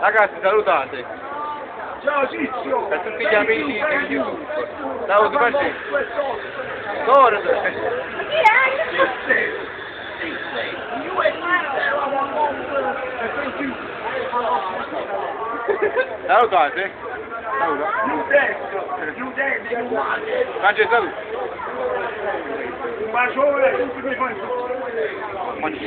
Ragazzi, salutate. Ciao Ciccio! Per tutti gli amici di YouTube. Ciao, è facci. Corre. Salutate. Saluta. Francesco, saluta. Un bacione a tutti quei fan. Mangi.